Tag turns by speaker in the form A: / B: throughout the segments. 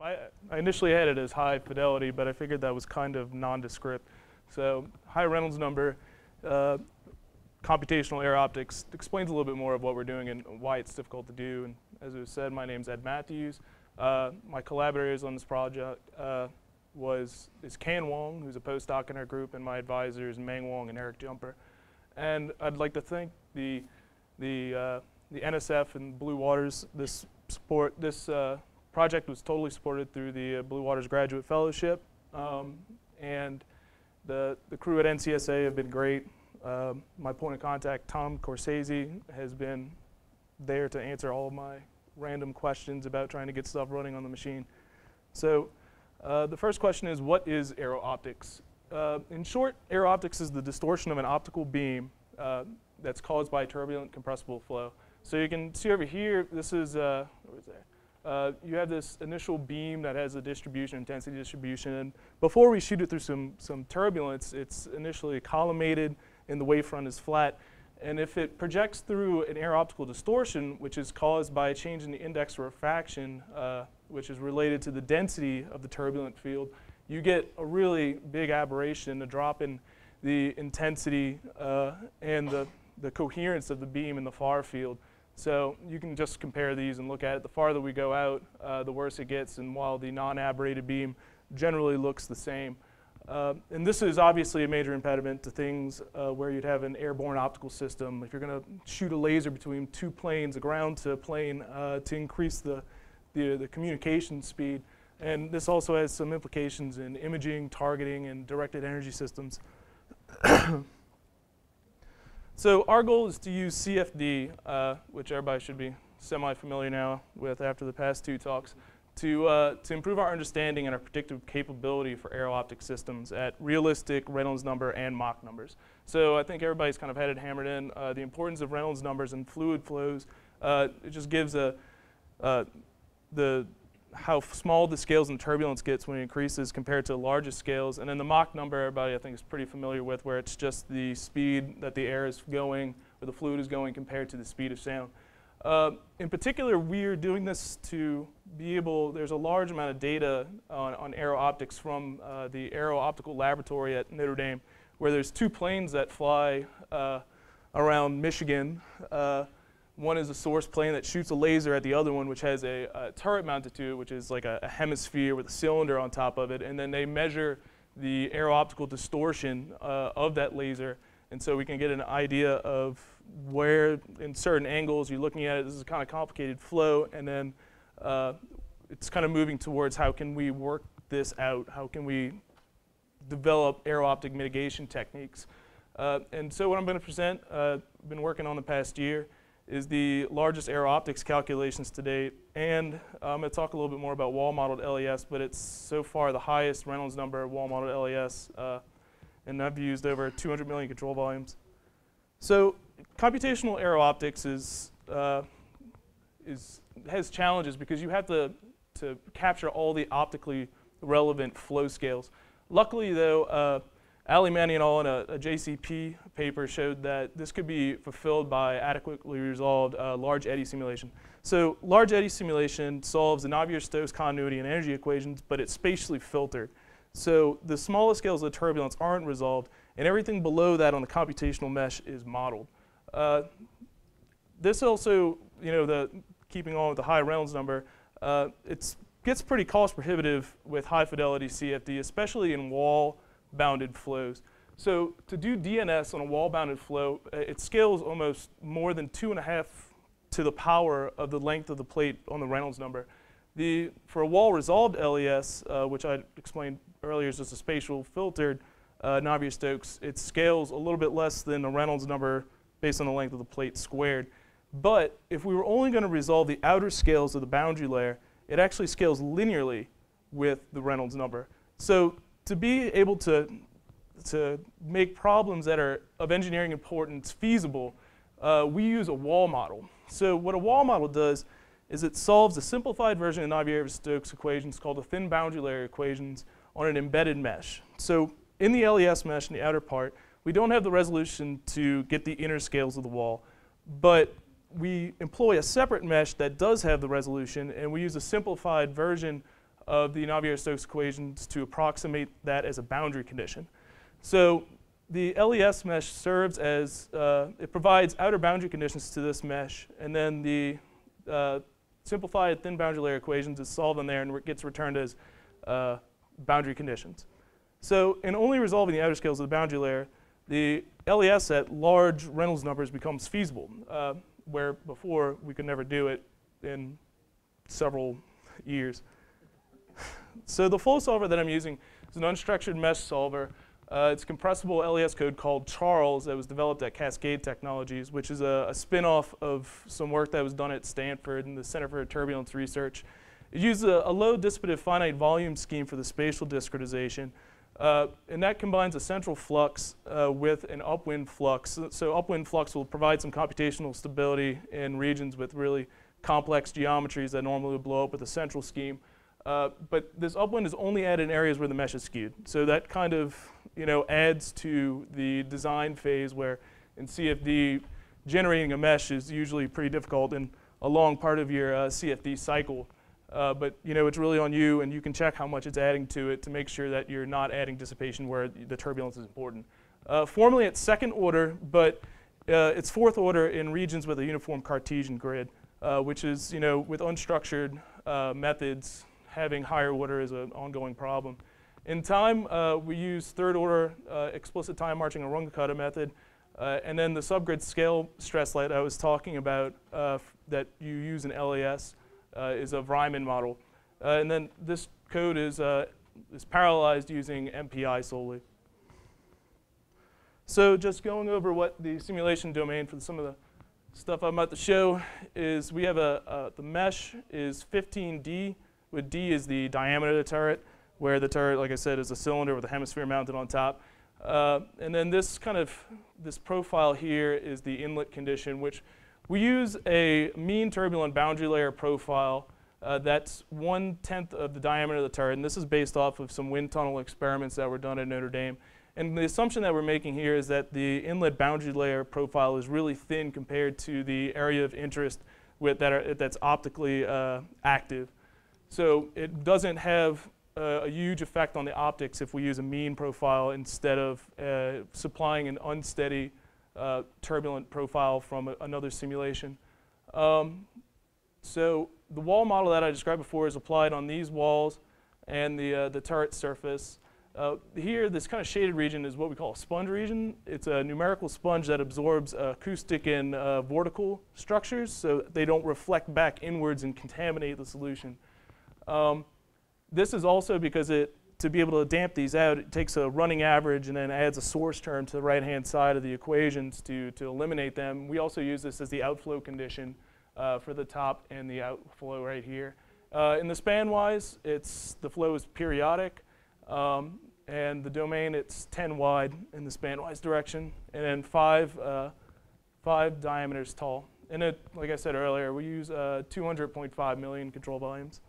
A: I, I initially had it as high fidelity, but I figured that was kind of nondescript. So high Reynolds number, uh, computational aero optics explains a little bit more of what we're doing and why it's difficult to do. And as was said, my name's Ed Mathews. Uh, my collaborators on this project uh, was is Kan Wang, who's a postdoc in our group, and my advisors Meng Wang and Eric Jumper. And I'd like to thank the the uh, the NSF and Blue Waters. This support this uh, project was totally supported through the uh, Blue Waters Graduate Fellowship, um, and the the crew at NCSA have been great. Um, my point of contact, Tom Corsese, has been there to answer all of my random questions about trying to get stuff running on the machine. So uh, the first question is, what is aero optics? Uh, in short, aero optics is the distortion of an optical beam uh, that's caused by turbulent compressible flow. So you can see over here, this is, uh, what is that? Uh, you have this initial beam that has a distribution, intensity distribution. And before we shoot it through some, some turbulence, it's initially collimated and the wavefront is flat. And if it projects through an aero optical distortion, which is caused by a change in the index of refraction, uh, which is related to the density of the turbulent field, you get a really big aberration, a drop in the intensity uh, and the, the coherence of the beam in the far field. So you can just compare these and look at it. The farther we go out, uh, the worse it gets, and while the non-aberrated beam generally looks the same. Uh, and this is obviously a major impediment to things uh, where you'd have an airborne optical system. If you're going to shoot a laser between two planes, a ground to a plane, uh, to increase the, the, the, communication speed. And this also has some implications in imaging, targeting, and directed energy systems. So our goal is to use CFD, uh, which everybody should be semi-familiar now with after the past two talks, to, uh, to improve our understanding and our predictive capability for aero-optic systems at realistic Reynolds number and Mach numbers. So I think everybody's kind of had it hammered in. Uh, the importance of Reynolds numbers and fluid flows, uh, it just gives a, uh, the how small the scales and turbulence gets when it increases compared to the largest scales. And then the Mach number, everybody I think is pretty familiar with, where it's just the speed that the air is going or the fluid is going compared to the speed of sound. Uh, in particular, we are doing this to be able, there's a large amount of data on, on aero optics from uh, the Aero Optical Laboratory at Notre Dame, where there's two planes that fly uh, around Michigan uh, one is a source plane that shoots a laser at the other one, which has a, a turret mounted to it, which is like a, a, hemisphere with a cylinder on top of it. And then they measure the aero optical distortion uh, of that laser. And so we can get an idea of where, in certain angles, you're looking at it. This is a kind of complicated flow. And then uh, it's kind of moving towards how can we work this out? How can we develop aero optic mitigation techniques? Uh, and so what I'm going to present, uh, I've been working on the past year is the largest aero optics calculations to date. And I'm going to talk a little bit more about wall modeled LES, but it's so far the highest Reynolds number wall modeled LES. Uh, and I've used over 200 million control volumes. So computational aero optics is, uh, is, has challenges because you have to, to capture all the optically relevant flow scales. Luckily, though, uh, Ali Mani et al. in a, a, JCP paper showed that this could be fulfilled by adequately resolved uh, large eddy simulation. So large eddy simulation solves the Navier-Stokes continuity and energy equations, but it's spatially filtered. So the smallest scales of turbulence aren't resolved, and everything below that on the computational mesh is modeled. Uh, this also, you know, the keeping on with the high Reynolds number, uh, it gets pretty cost prohibitive with high fidelity CFD, especially in wall bounded flows. So to do DNS on a wall-bounded flow, uh, it scales almost more than two and a half to the power of the length of the plate on the Reynolds number. The, for a wall-resolved LES, uh, which I explained earlier is just a spatial filtered uh, Navier-Stokes, it scales a little bit less than the Reynolds number based on the length of the plate squared. But if we were only going to resolve the outer scales of the boundary layer, it actually scales linearly with the Reynolds number. So to be able to, to make problems that are of engineering importance feasible, uh, we use a wall model. So what a wall model does is it solves a simplified version of Navier-Stokes equations called the thin boundary layer equations on an embedded mesh. So in the LES mesh in the outer part, we don't have the resolution to get the inner scales of the wall, but we employ a separate mesh that does have the resolution, and we use a simplified version of the Navier-Stokes equations to approximate that as a boundary condition. So the LES mesh serves as, uh, it provides outer boundary conditions to this mesh, and then the uh, simplified thin boundary layer equations is solved in there and gets returned as uh, boundary conditions. So in only resolving the outer scales of the boundary layer, the LES at large Reynolds numbers becomes feasible, uh, where before we could never do it in several years. So the flow solver that I'm using is an unstructured mesh solver. Uh, it's compressible LES code called CharLES that was developed at Cascade Technologies, which is a, a spin-off of some work that was done at Stanford in the Center for Turbulence Research. It uses a, a low dissipative finite volume scheme for the spatial discretization. Uh, and that combines a central flux uh, with an upwind flux. So, so, upwind flux will provide some computational stability in regions with really complex geometries that normally would blow up with a central scheme. Uh, but this upwind is only added in areas where the mesh is skewed. So that kind of you know, adds to the design phase where in CFD, generating a mesh is usually pretty difficult and a long part of your uh, CFD cycle. Uh, but you know, it's really on you, and you can check how much it's adding to it to make sure that you're not adding dissipation where the turbulence is important. Uh, formally, it's second order, but uh, it's fourth order in regions with a uniform Cartesian grid, which is, you know, with unstructured methods, having higher order is an ongoing problem. In time, uh, we use third order explicit time marching or Runge-Kutta method, and then the subgrid scale stress light I was talking about that you use in LES uh, is a Vreman model. Uh, and then this code is, uh, is parallelized using MPI solely. So just going over what the simulation domain for some of the stuff I'm about to show is we have a, the mesh is 15D, with D is the diameter of the turret, where the turret, like I said, is a cylinder with a hemisphere mounted on top. Uh, and then this kind of, this profile here is the inlet condition, which we use a mean turbulent boundary layer profile uh, that's one tenth of the diameter of the turret, and this is based off of some wind tunnel experiments that were done at Notre Dame. And the assumption that we're making here is that the inlet boundary layer profile is really thin compared to the area of interest with that are, that's optically uh, active. So it doesn't have a huge effect on the optics if we use a mean profile instead of uh, supplying an unsteady uh, turbulent profile from a, another simulation. Um, so the wall model that I described before is applied on these walls and the, uh, the turret surface. Uh, here, this kind of shaded region is what we call a sponge region. It's a numerical sponge that absorbs acoustic and uh, vortical structures so they don't reflect back inwards and contaminate the solution. Um, this is also because it to be able to damp these out, it takes a running average and then adds a source term to the right-hand side of the equations to, to eliminate them. We also use this as the outflow condition uh, for the top and the outflow right here. Uh, in the span-wise, it's the flow is periodic, um, and the domain it's 10 wide in the span-wise direction, and then five, uh, five diameters tall. And it, like I said earlier, we use uh, 200.5 million control volumes.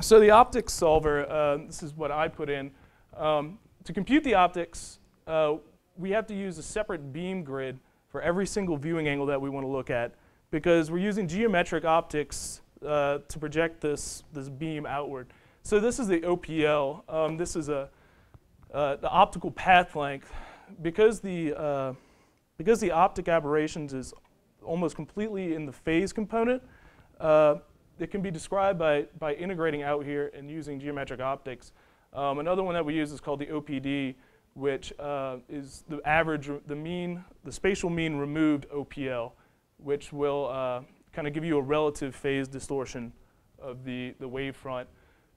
A: So the optics solver, uh, this is what I put in. Um, to compute the optics, uh, we have to use a separate beam grid for every single viewing angle that we want to look at because we're using geometric optics uh, to project this, this beam outward. So this is the OPL. Um, this is a, uh, the optical path length. Because the, uh, because the optic aberrations is almost completely in the phase component, uh, it can be described by, by integrating out here and using geometric optics. Um, another one that we use is called the OPD, which uh, is the average, the mean, the spatial mean removed OPL, which will uh, kind of give you a relative phase distortion of the, the wavefront.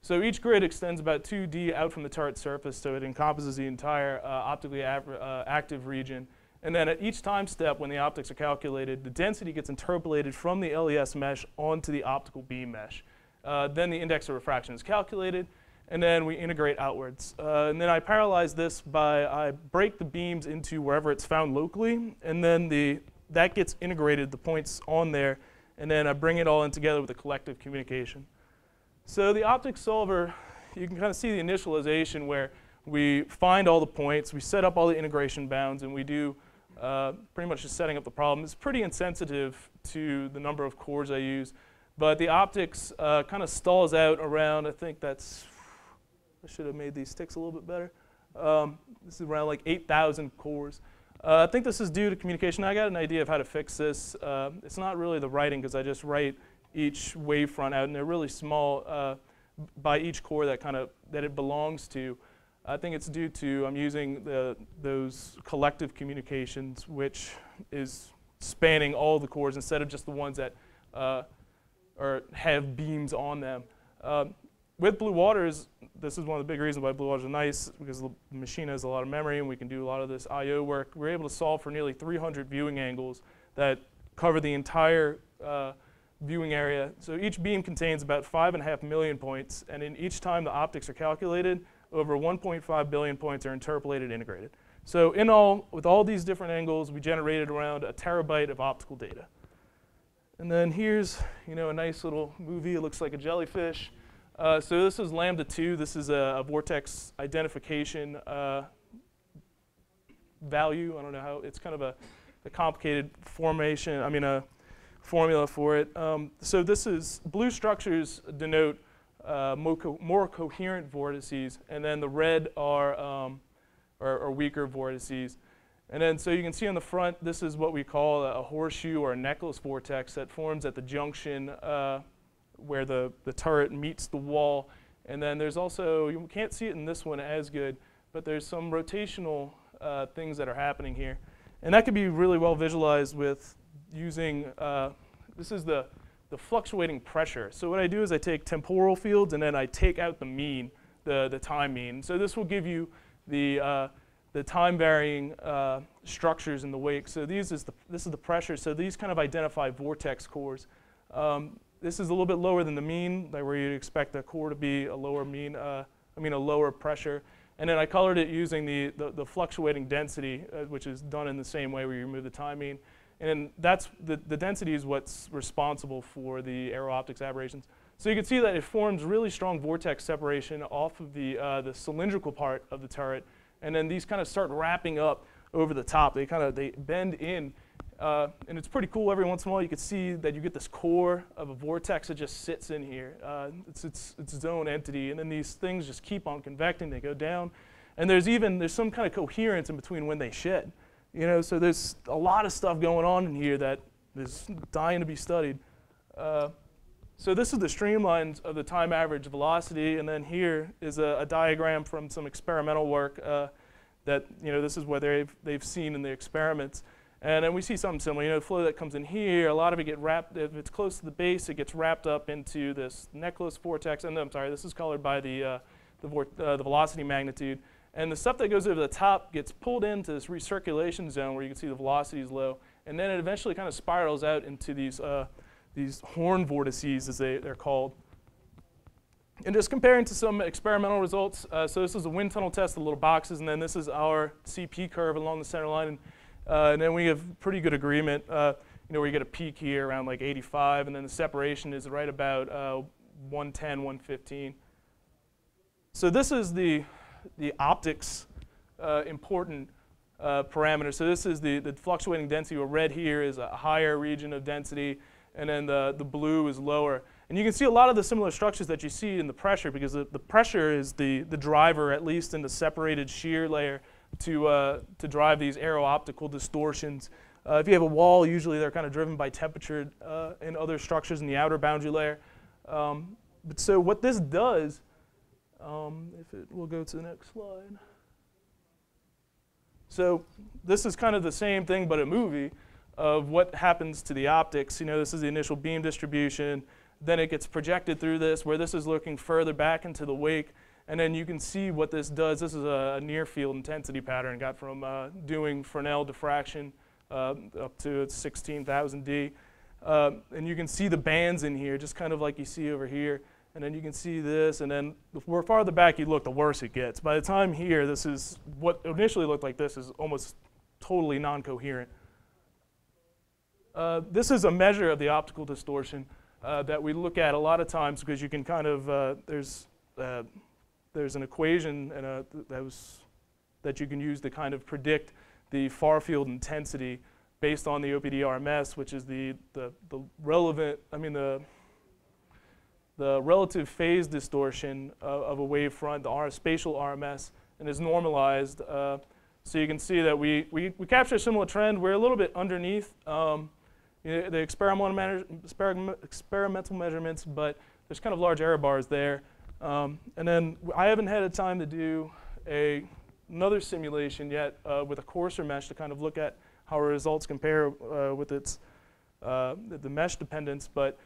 A: So each grid extends about 2D out from the turret surface, so it encompasses the entire uh, optically uh, active region. And then at each time step, when the optics are calculated, the density gets interpolated from the LES mesh onto the optical beam mesh. Uh, then the index of refraction is calculated, and then we integrate outwards. Uh, and then I parallelize this by I break the beams into wherever it's found locally, and then the that gets integrated, the points on there, and then I bring it all in together with a collective communication. So the optics solver, you can kind of see the initialization where we find all the points, we set up all the integration bounds, and we do uh, pretty much just setting up the problem. It's pretty insensitive to the number of cores I use. But the optics uh, kind of stalls out around, I think that's, I should have made these sticks a little bit better. Um, this is around like 8,000 cores. Uh, I think this is due to communication. I got an idea of how to fix this. Uh, it's not really the writing because I just write each wavefront out and they're really small uh, by each core that kind of that it belongs to. I think it's due to I'm using the, those collective communications, which is spanning all the cores instead of just the ones that uh, or have beams on them. Um, with Blue Waters, this is one of the big reasons why Blue Waters are nice because the machine has a lot of memory and we can do a lot of this I/O work. We're able to solve for nearly 300 viewing angles that cover the entire uh, viewing area. So each beam contains about five and a half million points, and in each time the optics are calculated, over 1.5 billion points are interpolated integrated. So in all, with all these different angles, we generated around a terabyte of optical data. And then here's, you know, a nice little movie. It looks like a jellyfish. Uh, so this is Lambda 2. This is a, a vortex identification uh, value. I don't know how, it's kind of a, a complicated formation, I mean a formula for it. Um, so this is, blue structures denote uh, more, co more, coherent vortices, and then the red are, um, are, are, weaker vortices. And then so you can see on the front, this is what we call a, a horseshoe or a necklace vortex that forms at the junction uh, where the, the turret meets the wall. And then there's also, you can't see it in this one as good, but there's some rotational uh, things that are happening here. And that could be really well visualized with using, uh, this is the, the fluctuating pressure. So what I do is I take temporal fields and then I take out the mean, the, the time mean. So this will give you the, uh, the time varying uh, structures in the wake. So these is the, this is the pressure. So these kind of identify vortex cores. Um, this is a little bit lower than the mean, like where you'd expect the core to be a lower mean, uh, I mean a lower pressure. And then I colored it using the, the, the fluctuating density, uh, which is done in the same way where you remove the time mean. And that's the, the density is what's responsible for the aero optics aberrations. So you can see that it forms really strong vortex separation off of the, uh, the cylindrical part of the turret. And then these kind of start wrapping up over the top. They kind of they bend in uh, and it's pretty cool every once in a while you can see that you get this core of a vortex that just sits in here. Uh, it's, it's, it's its own entity. And then these things just keep on convecting. They go down. And there's even, there's some kind of coherence in between when they shed. You know, so there's a lot of stuff going on in here that is dying to be studied. Uh, so this is the streamlines of the time average velocity. And then here is a, a diagram from some experimental work uh, that, you know, this is what they've, they've seen in the experiments. And then we see something similar. You know, flow that comes in here, a lot of it gets wrapped, if it's close to the base, it gets wrapped up into this necklace vortex. And I'm sorry, this is colored by the, uh, the, uh, the velocity magnitude. And the stuff that goes over the top gets pulled into this recirculation zone where you can see the velocity is low. And then it eventually kind of spirals out into these, uh, these horn vortices, as they, they're called. And just comparing to some experimental results, uh, so this is a wind tunnel test, the little boxes, and then this is our CP curve along the center line. And uh, and then we have pretty good agreement, uh, you know, where you get a peak here around like 85, and then the separation is right about uh, 110, 115. So this is the, the optics uh, important uh, parameter. So this is the, the fluctuating density, where red here is a higher region of density, and then the, the blue is lower. And you can see a lot of the similar structures that you see in the pressure because the, the pressure is the, the driver, at least in the separated shear layer to, uh, to drive these aero-optical distortions. Uh, if you have a wall, usually they're kind of driven by temperature uh, and other structures in the outer boundary layer. Um, but so what this does, um, if it will go to the next slide. So this is kind of the same thing but a movie of what happens to the optics. You know, this is the initial beam distribution. Then it gets projected through this, where this is looking further back into the wake. And then you can see what this does. This is a, near field intensity pattern got from uh, doing Fresnel diffraction uh, up to 16,000 D. Uh, and you can see the bands in here, just kind of like you see over here. And then you can see this, and then the farther back you look, the worse it gets. By the time here, this is what initially looked like this is almost totally non-coherent. Uh, this is a measure of the optical distortion uh, that we look at a lot of times because you can kind of, uh, there's uh, there's an equation and a, that, was, that you can use to kind of predict the far field intensity based on the OPD RMS, which is the, the, the relevant, I mean, the, the relative phase distortion of, of a wavefront, the R, spatial RMS, and is normalized. Uh, so you can see that we, we, we capture a similar trend. We're a little bit underneath um, you know, the experimental, experimental measurements, but there's kind of large error bars there. Um, and then I haven't had a time to do a, another simulation yet uh, with a coarser mesh to kind of look at how our results compare uh, with its uh, the mesh dependence. But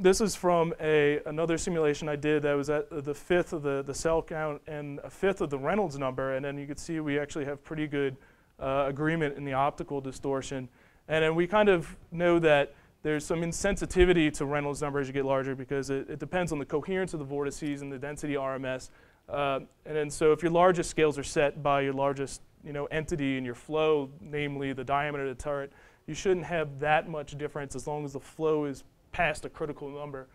A: this is from a, another simulation I did that was at the fifth of the, the cell count and a fifth of the Reynolds number. And then you can see we actually have pretty good uh, agreement in the optical distortion. And then we kind of know that there's some insensitivity to Reynolds number as you get larger because it, it depends on the coherence of the vortices and the density RMS. Uh, and then so if your largest scales are set by your largest you know, entity in your flow, namely the diameter of the turret, you shouldn't have that much difference as long as the flow is past a critical number.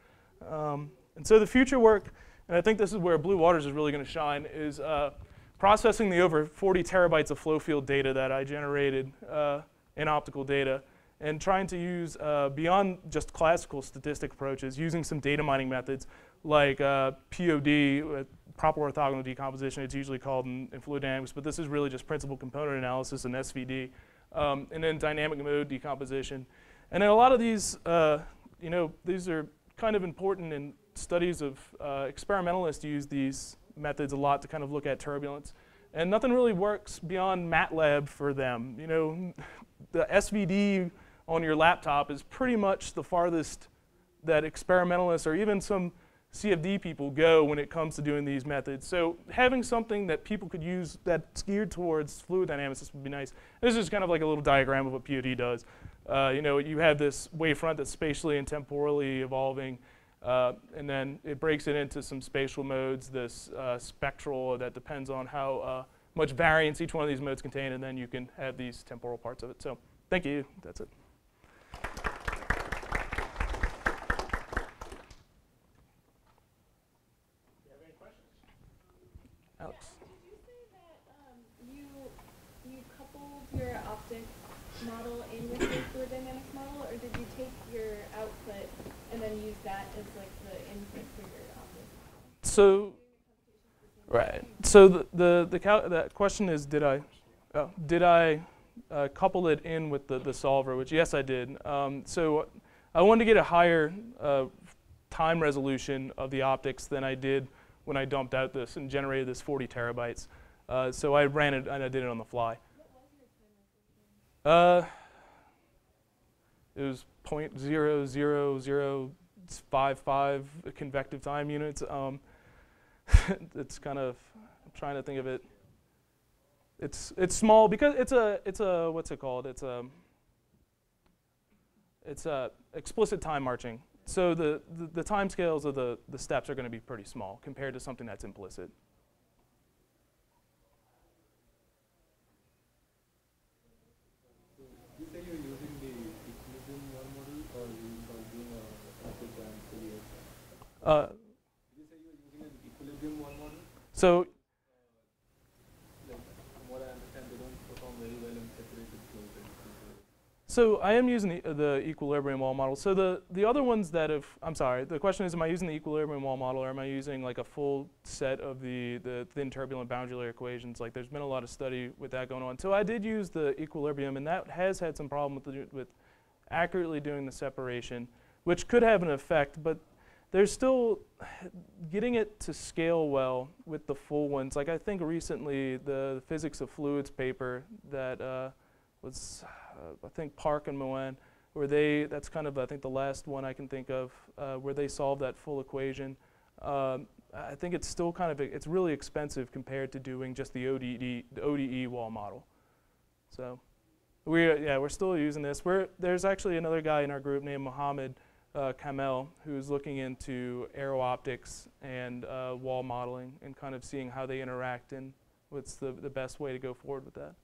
A: Um, and so the future work, and I think this is where Blue Waters is really going to shine, is uh, processing the over 40 terabytes of flow field data that I generated uh, in optical data and trying to use, uh, beyond just classical statistic approaches, using some data mining methods like uh, POD, proper orthogonal decomposition, it's usually called in, in, fluid dynamics, but this is really just principal component analysis and SVD, um, and then dynamic mode decomposition. And then a lot of these, uh, you know, these are kind of important in studies of uh, experimentalists use these methods a lot to kind of look at turbulence. And nothing really works beyond MATLAB for them. You know, the SVD on your laptop is pretty much the farthest that experimentalists or even some CFD people go when it comes to doing these methods. So having something that people could use that's geared towards fluid dynamics this would be nice. This is kind of like a little diagram of what POD does. Uh, you know, you have this wavefront that's spatially and temporally evolving, uh, and then it breaks it into some spatial modes, this uh, spectral that depends on how uh, much variance each one of these modes contain, and then you can have these temporal parts of it. So thank you. That's it. So, right. So the the the, the question is, did I, oh, did I uh, couple it in with the the solver? Which yes, I did. Um, so I wanted to get a higher uh, time resolution of the optics than I did when I dumped out this and generated this 40 terabytes. Uh, so I ran it and I did it on the fly. Uh, it was 0.00055 convective time units. Um, it's kind of I'm trying to think of it. It's it's small because it's a it's a what's it called? It's a it's a explicit time marching. So the, the, the time scales of the, the steps are going to be pretty small compared to something that's implicit. Uh, so So I am using the, the, equilibrium wall model. So the, the other ones that have, I'm sorry, the question is, am I using the equilibrium wall model or am I using like a full set of the, the thin turbulent boundary layer equations? Like there's been a lot of study with that going on. So I did use the equilibrium and that has had some problem with, the, with accurately doing the separation, which could have an effect, but there's still getting it to scale well with the full ones. Like I think recently the physics of fluids paper that uh, was, uh, I think Park and Moin, where they, that's kind of I think the last one I can think of, uh, where they solved that full equation. Um, I think it's still kind of, it's really expensive compared to doing just the ODE, the ODE wall model. So we, yeah, we're still using this. We're, there's actually another guy in our group named Mohammed uh, Kamel, who's looking into aero optics and uh, wall modeling and kind of seeing how they interact and what's the, the best way to go forward with that.